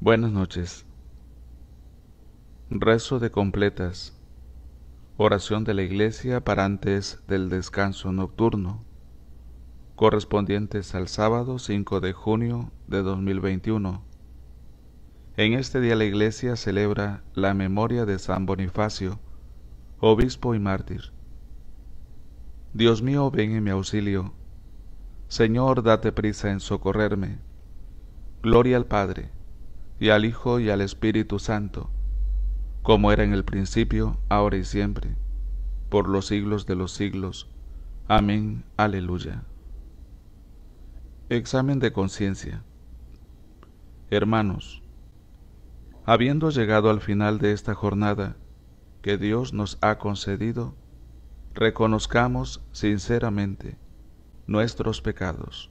Buenas noches. Rezo de completas. Oración de la Iglesia para antes del descanso nocturno, correspondientes al sábado 5 de junio de 2021. En este día la Iglesia celebra la memoria de San Bonifacio, obispo y mártir. Dios mío, ven en mi auxilio. Señor, date prisa en socorrerme. Gloria al Padre, y al Hijo, y al Espíritu Santo, como era en el principio, ahora y siempre, por los siglos de los siglos. Amén. Aleluya. Examen de conciencia. Hermanos, habiendo llegado al final de esta jornada que Dios nos ha concedido, reconozcamos sinceramente nuestros pecados.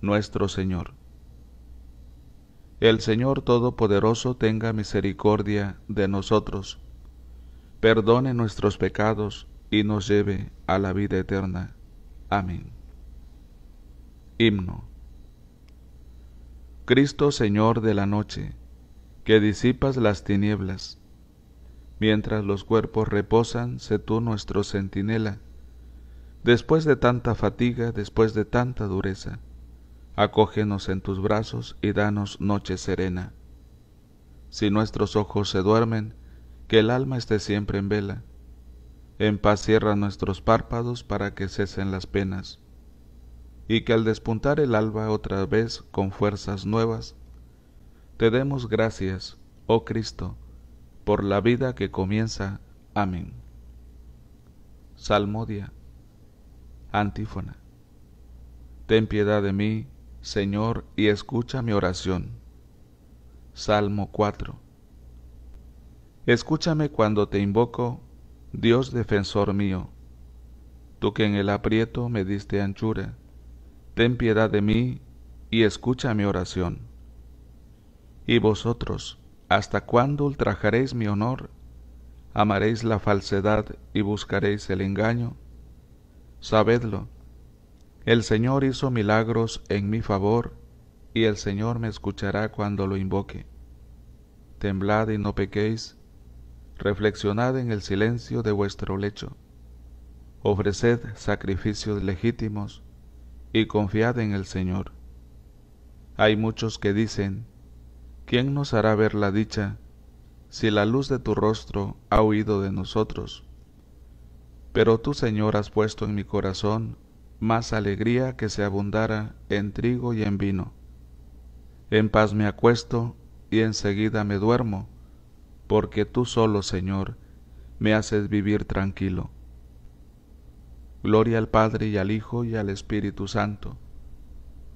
nuestro Señor. El Señor Todopoderoso tenga misericordia de nosotros, perdone nuestros pecados y nos lleve a la vida eterna. Amén. Himno. Cristo Señor de la noche, que disipas las tinieblas. Mientras los cuerpos reposan, sé tú nuestro centinela. Después de tanta fatiga, después de tanta dureza, acógenos en tus brazos y danos noche serena. Si nuestros ojos se duermen, que el alma esté siempre en vela. En paz cierra nuestros párpados para que cesen las penas y que al despuntar el alba otra vez con fuerzas nuevas, te demos gracias, oh Cristo, por la vida que comienza. Amén. Salmodia. Antífona. Ten piedad de mí, Señor, y escucha mi oración. Salmo 4. Escúchame cuando te invoco, Dios defensor mío, tú que en el aprieto me diste anchura ten piedad de mí y escucha mi oración. Y vosotros, ¿hasta cuándo ultrajaréis mi honor? ¿Amaréis la falsedad y buscaréis el engaño? Sabedlo, el Señor hizo milagros en mi favor, y el Señor me escuchará cuando lo invoque. Temblad y no pequéis, reflexionad en el silencio de vuestro lecho, ofreced sacrificios legítimos, y confiad en el Señor. Hay muchos que dicen, ¿quién nos hará ver la dicha si la luz de tu rostro ha huido de nosotros? Pero tú, Señor, has puesto en mi corazón más alegría que se abundara en trigo y en vino. En paz me acuesto y enseguida me duermo, porque tú solo, Señor, me haces vivir tranquilo. Gloria al Padre y al Hijo y al Espíritu Santo,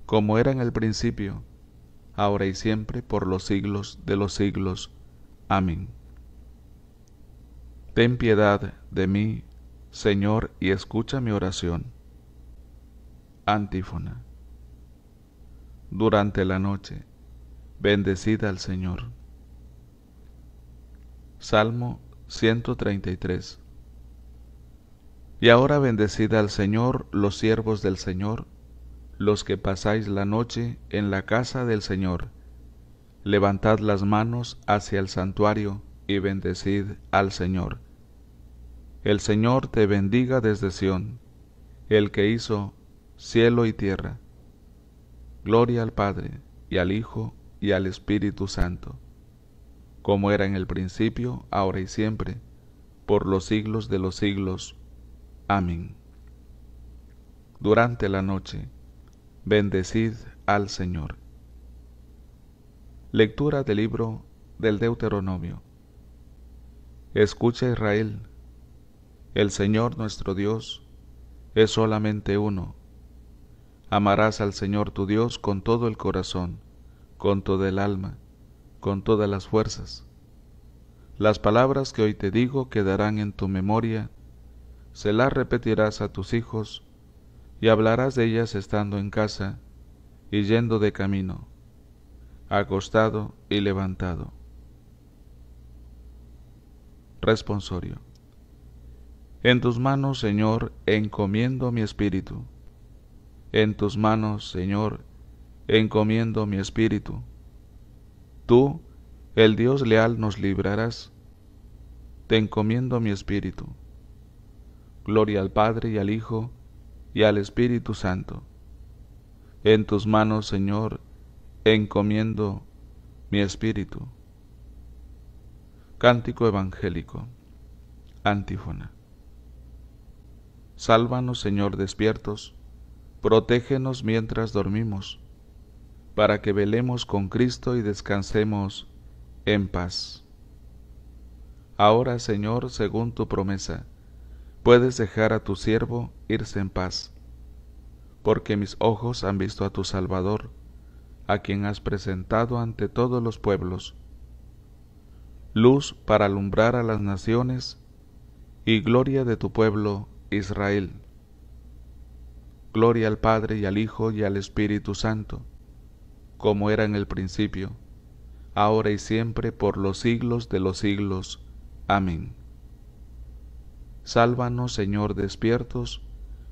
como era en el principio, ahora y siempre, por los siglos de los siglos. Amén. Ten piedad de mí, Señor, y escucha mi oración. Antífona. Durante la noche, bendecida al Señor. Salmo 133. Y ahora bendecid al Señor los siervos del Señor, los que pasáis la noche en la casa del Señor. Levantad las manos hacia el santuario y bendecid al Señor. El Señor te bendiga desde Sión, el que hizo cielo y tierra. Gloria al Padre, y al Hijo, y al Espíritu Santo, como era en el principio, ahora y siempre, por los siglos de los siglos. Amén. Durante la noche, bendecid al Señor. Lectura del libro del Deuteronomio. Escucha Israel, el Señor nuestro Dios es solamente uno. Amarás al Señor tu Dios con todo el corazón, con toda el alma, con todas las fuerzas. Las palabras que hoy te digo quedarán en tu memoria, se las repetirás a tus hijos y hablarás de ellas estando en casa y yendo de camino, acostado y levantado. Responsorio. En tus manos, Señor, encomiendo mi espíritu. En tus manos, Señor, encomiendo mi espíritu. Tú, el Dios leal, nos librarás. Te encomiendo mi espíritu. Gloria al Padre y al Hijo y al Espíritu Santo. En tus manos, Señor, encomiendo mi espíritu. Cántico Evangélico. Antífona. Sálvanos, Señor, despiertos, protégenos mientras dormimos, para que velemos con Cristo y descansemos en paz. Ahora, Señor, según tu promesa, puedes dejar a tu siervo irse en paz, porque mis ojos han visto a tu Salvador, a quien has presentado ante todos los pueblos luz para alumbrar a las naciones y gloria de tu pueblo Israel. Gloria al Padre y al Hijo y al Espíritu Santo, como era en el principio, ahora y siempre, por los siglos de los siglos. Amén. Sálvanos, Señor, despiertos,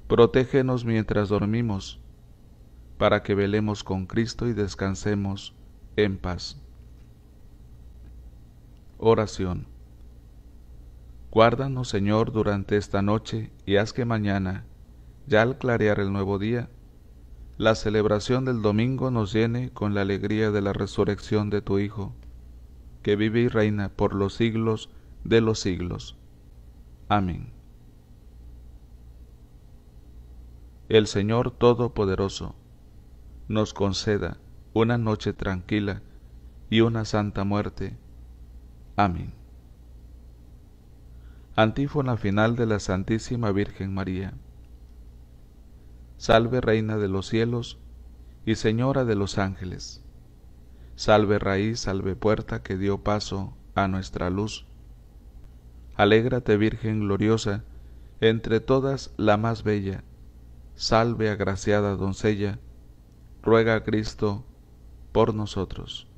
protégenos mientras dormimos, para que velemos con Cristo y descansemos en paz. Oración. Guárdanos, Señor, durante esta noche y haz que mañana, ya al clarear el nuevo día, la celebración del domingo nos llene con la alegría de la resurrección de tu Hijo, que vive y reina por los siglos de los siglos. Amén. El Señor Todopoderoso nos conceda una noche tranquila y una santa muerte Amén. Antífona final de la Santísima Virgen María. Salve Reina de los cielos y Señora de los ángeles. Salve raíz, salve puerta que dio paso a nuestra luz. Alégrate Virgen gloriosa, entre todas la más bella. Salve agraciada doncella, ruega a Cristo por nosotros.